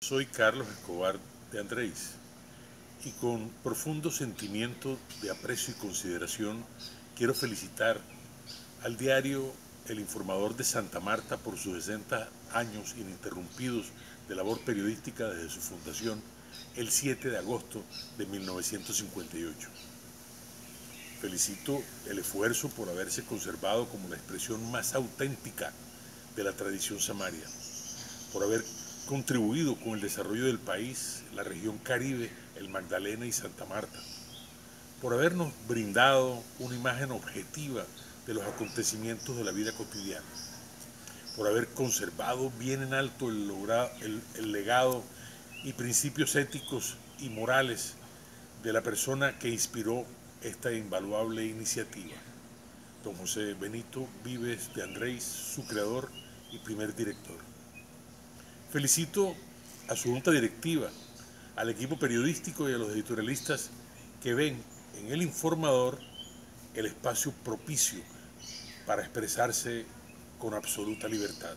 Soy Carlos Escobar de Andrés y con profundo sentimiento de aprecio y consideración quiero felicitar al diario El Informador de Santa Marta por sus 60 años ininterrumpidos de labor periodística desde su fundación el 7 de agosto de 1958. Felicito el esfuerzo por haberse conservado como la expresión más auténtica de la tradición samaria, por haber contribuido con el desarrollo del país, la región Caribe, el Magdalena y Santa Marta, por habernos brindado una imagen objetiva de los acontecimientos de la vida cotidiana, por haber conservado bien en alto el, el, legado y principios éticos y morales de la persona que inspiró esta invaluable iniciativa, don José Benito Vives de Andrés, su creador y primer director. Felicito a su junta directiva, al equipo periodístico y a los editorialistas que ven en el informador el espacio propicio para expresarse con absoluta libertad.